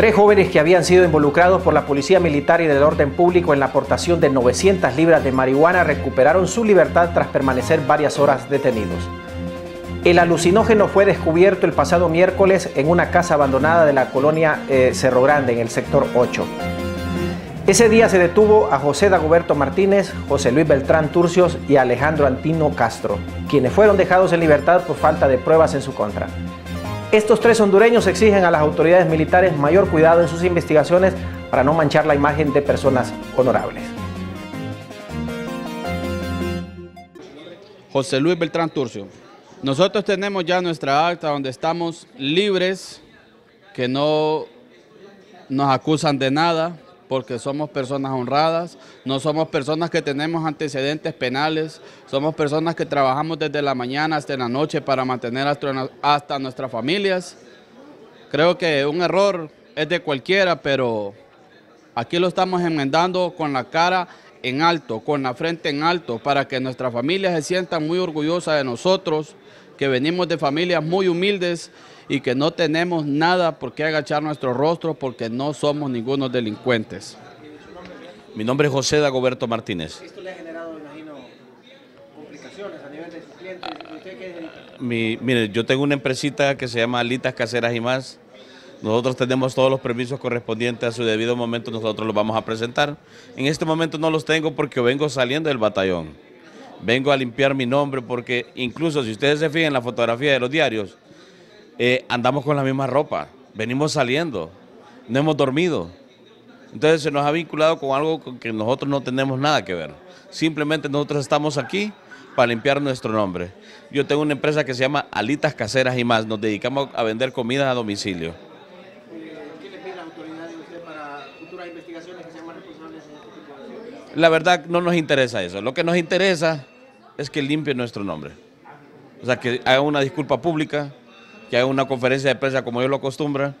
Tres jóvenes que habían sido involucrados por la Policía Militar y del Orden Público en la aportación de 900 libras de marihuana recuperaron su libertad tras permanecer varias horas detenidos. El alucinógeno fue descubierto el pasado miércoles en una casa abandonada de la colonia eh, Cerro Grande, en el sector 8. Ese día se detuvo a José Dagoberto Martínez, José Luis Beltrán Turcios y Alejandro Antino Castro, quienes fueron dejados en libertad por falta de pruebas en su contra. Estos tres hondureños exigen a las autoridades militares mayor cuidado en sus investigaciones para no manchar la imagen de personas honorables. José Luis Beltrán Turcio. Nosotros tenemos ya nuestra acta donde estamos libres, que no nos acusan de nada, porque somos personas honradas, no somos personas que tenemos antecedentes penales, somos personas que trabajamos desde la mañana hasta la noche para mantener hasta nuestras familias. Creo que un error es de cualquiera, pero aquí lo estamos enmendando con la cara en alto, con la frente en alto, para que nuestras familias se sientan muy orgullosas de nosotros, que venimos de familias muy humildes y que no tenemos nada por qué agachar nuestro rostro porque no somos ningunos delincuentes. Mi nombre es José Dagoberto Martínez. ¿Esto le ha generado, imagino, complicaciones a nivel de sus clientes? ¿Usted qué es Mi, mire, yo tengo una empresita que se llama Alitas Caseras y más. Nosotros tenemos todos los permisos correspondientes a su debido momento, nosotros los vamos a presentar. En este momento no los tengo porque vengo saliendo del batallón. Vengo a limpiar mi nombre porque incluso si ustedes se fijan en la fotografía de los diarios, eh, andamos con la misma ropa, venimos saliendo, no hemos dormido. Entonces se nos ha vinculado con algo con que nosotros no tenemos nada que ver. Simplemente nosotros estamos aquí para limpiar nuestro nombre. Yo tengo una empresa que se llama Alitas Caseras y más. Nos dedicamos a vender comida a domicilio. ¿Qué le pide a las autoridades usted para futuras investigaciones que sean más responsables en este tipo de La verdad no nos interesa eso. Lo que nos interesa es que limpie nuestro nombre. O sea, que haga una disculpa pública, que haga una conferencia de prensa como ellos lo acostumbran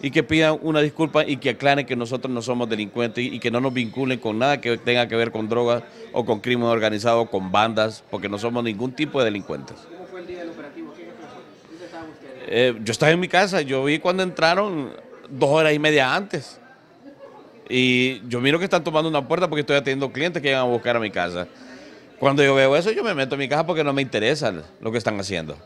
y que pidan una disculpa y que aclaren que nosotros no somos delincuentes y que no nos vinculen con nada que tenga que ver con drogas o con crimen organizado, con bandas, porque no somos ningún tipo de delincuentes. ¿Cómo fue el día del operativo? ¿Qué ¿Dónde estaban ustedes? Eh, yo estaba en mi casa, yo vi cuando entraron dos horas y media antes. Y yo miro que están tomando una puerta porque estoy atendiendo clientes que llegan a buscar a mi casa. Cuando yo veo eso, yo me meto en mi casa porque no me interesa lo que están haciendo.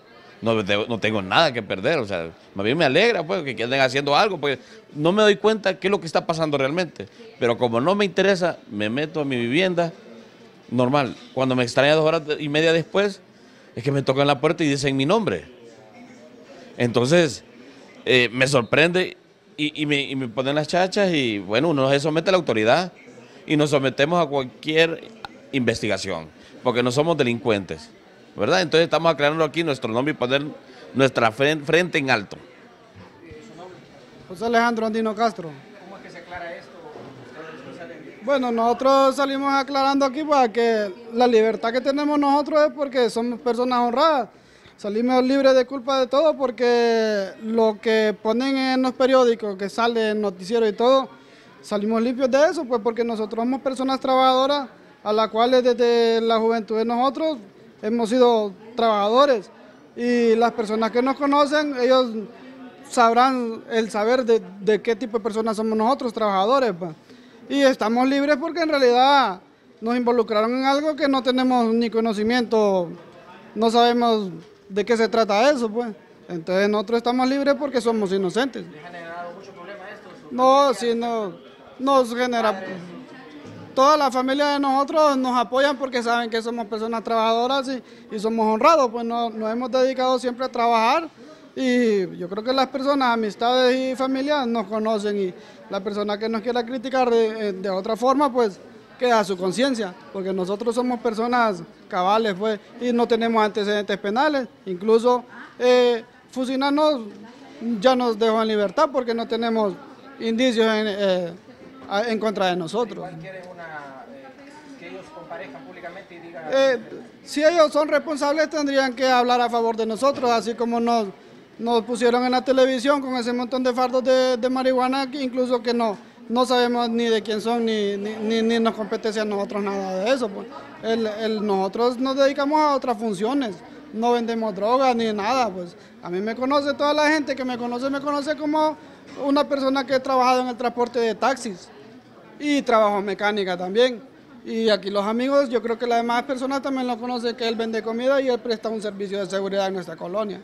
No, tengo nada que perder, o sea, más bien me alegra pues que queden haciendo algo, pues no me doy cuenta qué es lo que está pasando realmente, pero como no me interesa, me meto a mi vivienda, normal, cuando me extraña dos horas y media después, es que me tocan la puerta y dicen mi nombre. Entonces, eh, me sorprende y me ponen las chachas y bueno, uno se somete a la autoridad y nos sometemos a cualquier investigación, porque no somos delincuentes. ¿verdad? Entonces estamos aclarando aquí nuestro nombre y poner nuestra frente en alto. José Alejandro Andino Castro. ¿Cómo es que se aclara esto? Bueno, nosotros salimos aclarando aquí para que la libertad que tenemos nosotros es porque somos personas honradas. Salimos libres de culpa de todo porque lo que ponen en los periódicos, que sale en noticiero y todo, salimos limpios de eso, pues porque nosotros somos personas trabajadoras a las cuales desde la juventud de nosotros hemos sido trabajadores y las personas que nos conocen, ellos sabrán el saber de, qué tipo de personas somos nosotros, trabajadores. Pues. Y estamos libres porque en realidad nos involucraron en algo que no tenemos ni conocimiento, no sabemos de qué se trata eso, pues. Entonces nosotros estamos libres porque somos inocentes. ha generado mucho problema esto? No, sí, no, nos genera toda la familia de nosotros nos apoyan porque saben que somos personas trabajadoras y, somos honrados, pues nos, hemos dedicado siempre a trabajar y yo creo que las personas, amistades y familias nos conocen y la persona que nos quiera criticar de, eh, otra forma, pues queda a su conciencia, porque nosotros somos personas cabales pues, y no tenemos antecedentes penales, incluso eh, fusionarnos ya nos dejó en libertad porque no tenemos indicios en, eh, en contra de nosotros. Eh, si ellos son responsables tendrían que hablar a favor de nosotros, así como nos, nos pusieron en la televisión con ese montón de fardos de, marihuana, incluso que no, no sabemos ni de quién son, ni, ni, ni, nos compete a nosotros nada de eso. Pues. El, nosotros nos dedicamos a otras funciones, no vendemos drogas ni nada. Pues. A mí me conoce toda la gente que me conoce, me conoce como una persona que ha trabajado en el transporte de taxis y trabajo mecánica también. Y aquí los amigos, yo creo que las demás personas también lo conocen, que él vende comida y él presta un servicio de seguridad en nuestra colonia.